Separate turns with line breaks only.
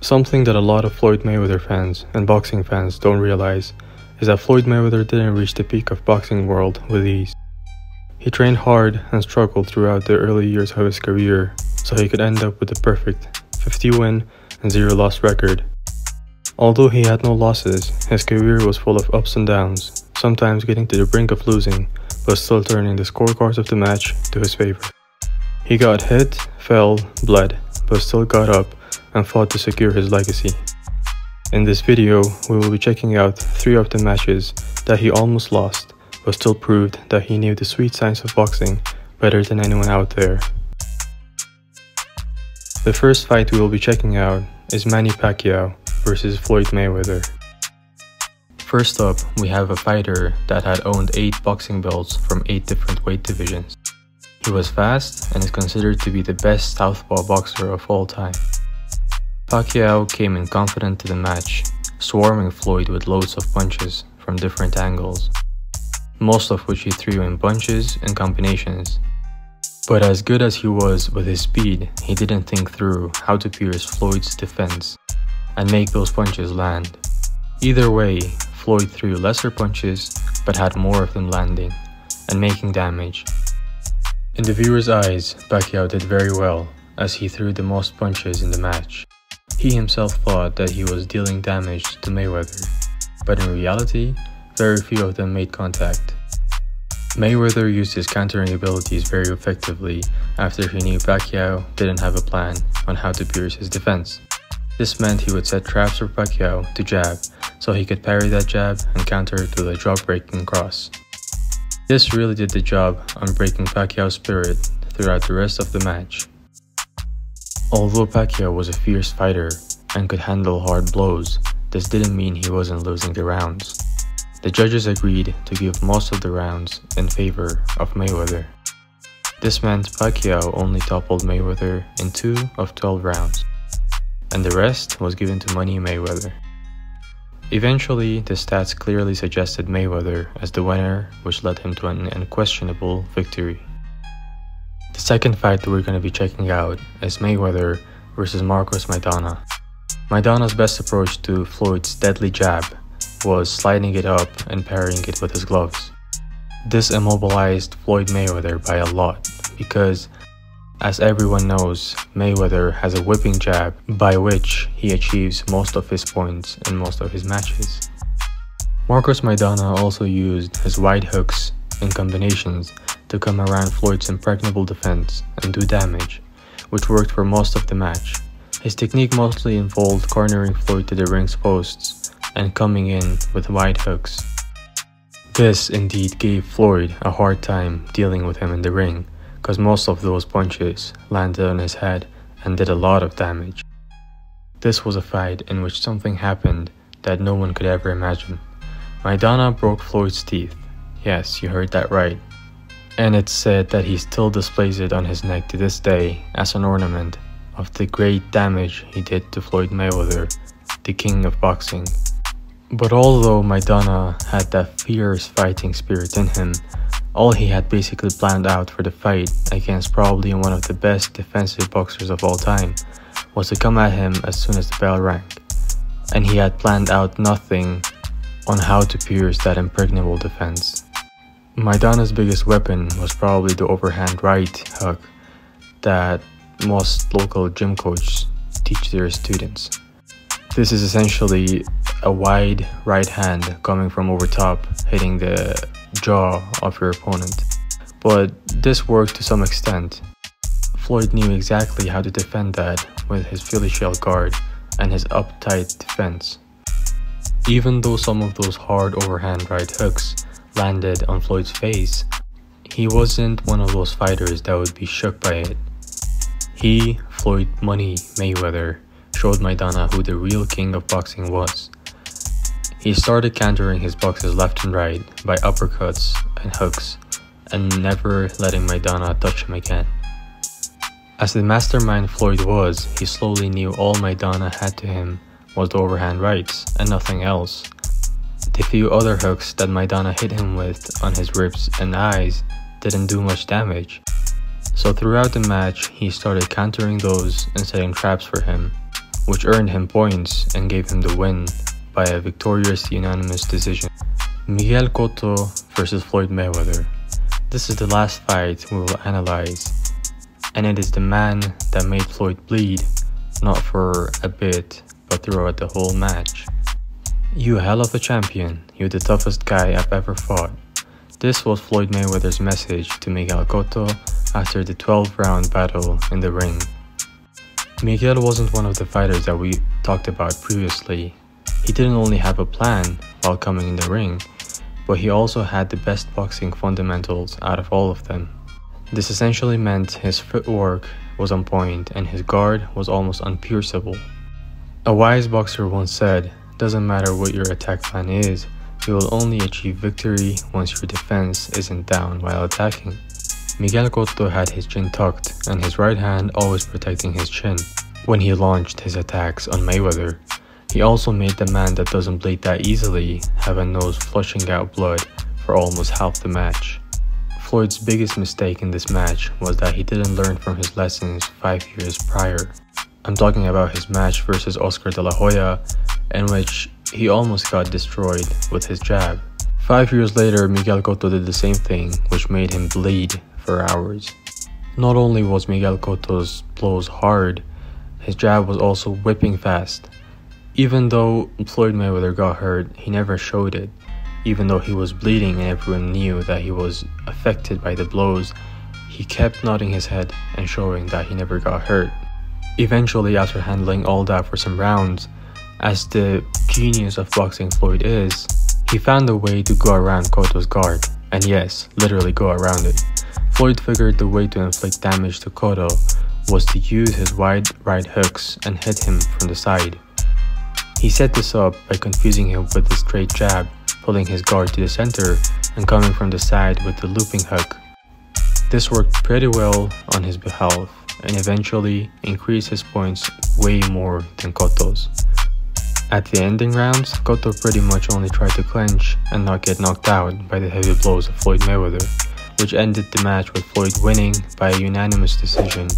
Something that a lot of Floyd Mayweather fans and boxing fans don't realize is that Floyd Mayweather didn't reach the peak of boxing world with ease. He trained hard and struggled throughout the early years of his career so he could end up with the perfect 50 win and 0 loss record. Although he had no losses, his career was full of ups and downs, sometimes getting to the brink of losing, but still turning the scorecards of the match to his favor. He got hit, fell, bled, but still got up and fought to secure his legacy. In this video, we will be checking out 3 of the matches that he almost lost, but still proved that he knew the sweet science of boxing better than anyone out there. The first fight we will be checking out is Manny Pacquiao versus Floyd Mayweather. First up, we have a fighter that had owned 8 boxing belts from 8 different weight divisions. He was fast and is considered to be the best southpaw boxer of all time. Pacquiao came in confident to the match, swarming Floyd with loads of punches from different angles, most of which he threw in bunches and combinations. But as good as he was with his speed, he didn't think through how to pierce Floyd's defense and make those punches land. Either way, Floyd threw lesser punches but had more of them landing and making damage. In the viewer's eyes, Pacquiao did very well as he threw the most punches in the match. He himself thought that he was dealing damage to Mayweather, but in reality, very few of them made contact. Mayweather used his countering abilities very effectively after he knew Pacquiao didn't have a plan on how to pierce his defense. This meant he would set traps for Pacquiao to jab so he could parry that jab and counter with a jaw-breaking cross. This really did the job on breaking Pacquiao's spirit throughout the rest of the match. Although Pacquiao was a fierce fighter and could handle hard blows, this didn't mean he wasn't losing the rounds. The judges agreed to give most of the rounds in favor of Mayweather. This meant Pacquiao only toppled Mayweather in 2 of 12 rounds, and the rest was given to Money Mayweather. Eventually, the stats clearly suggested Mayweather as the winner, which led him to an unquestionable victory. The second fight that we're going to be checking out is Mayweather versus Marcos Maidana. Maidana's best approach to Floyd's deadly jab was sliding it up and parrying it with his gloves. This immobilized Floyd Mayweather by a lot because, as everyone knows, Mayweather has a whipping jab by which he achieves most of his points in most of his matches. Marcos Maidana also used his wide hooks in combinations to come around Floyd's impregnable defense and do damage, which worked for most of the match. His technique mostly involved cornering Floyd to the ring's posts and coming in with wide hooks. This indeed gave Floyd a hard time dealing with him in the ring, because most of those punches landed on his head and did a lot of damage. This was a fight in which something happened that no one could ever imagine. Maidana broke Floyd's teeth. Yes, you heard that right and it's said that he still displays it on his neck to this day as an ornament of the great damage he did to Floyd Mayweather, the king of boxing. But although Maidana had that fierce fighting spirit in him, all he had basically planned out for the fight against probably one of the best defensive boxers of all time was to come at him as soon as the bell rang. And he had planned out nothing on how to pierce that impregnable defense. Maidana's biggest weapon was probably the overhand right hook that most local gym coaches teach their students. This is essentially a wide right hand coming from over top, hitting the jaw of your opponent. But this worked to some extent. Floyd knew exactly how to defend that with his Philly shell guard and his uptight defense. Even though some of those hard overhand right hooks landed on Floyd's face, he wasn't one of those fighters that would be shook by it. He, Floyd Money Mayweather, showed Maidana who the real king of boxing was. He started countering his boxes left and right by uppercuts and hooks, and never letting Maidana touch him again. As the mastermind Floyd was, he slowly knew all Maidana had to him was the overhand rights and nothing else. The few other hooks that Maidana hit him with on his ribs and eyes didn't do much damage. So throughout the match, he started countering those and setting traps for him. which earned him points and gave him the win by a victorious unanimous decision. Miguel Cotto versus Floyd Mayweather. This is the last fight we will analyze, and it is the man that made Floyd bleed, not for a bit, but throughout the whole match. You hell of a champion, you're the toughest guy I've ever fought. This was Floyd Mayweather's message to Miguel Cotto after the 12 round battle in the ring. Miguel wasn't one of the fighters that we talked about previously. He didn't only have a plan while coming in the ring, but he also had the best boxing fundamentals out of all of them. This essentially meant his footwork was on point and his guard was almost unpierceable. A wise boxer once said, doesn't matter what your attack plan is, you will only achieve victory once your defense isn't down while attacking. Miguel Cotto had his chin tucked and his right hand always protecting his chin when he launched his attacks on Mayweather. He also made the man that doesn't bleed that easily have a nose flushing out blood for almost half the match. Floyd's biggest mistake in this match was that he didn't learn from his lessons five years prior. I'm talking about his match versus Oscar de la Hoya, in which he almost got destroyed with his jab. Five years later, Miguel Cotto did the same thing, which made him bleed for hours. Not only was Miguel Cotto's blows hard, his jab was also whipping fast. Even though Floyd Mayweather got hurt, he never showed it. Even though he was bleeding and everyone knew that he was affected by the blows, he kept nodding his head and showing that he never got hurt. Eventually, after handling all that for some rounds, as the genius of boxing Floyd is, he found a way to go around Cotto's guard, and yes, literally go around it. Floyd figured the way to inflict damage to Cotto was to use his wide right hooks and hit him from the side. He set this up by confusing him with a straight jab, pulling his guard to the center and coming from the side with the looping hook. This worked pretty well on his behalf and eventually increased his points way more than Cotto's. At the ending rounds, Cotto pretty much only tried to clinch and not get knocked out by the heavy blows of Floyd Mayweather, which ended the match with Floyd winning by a unanimous decision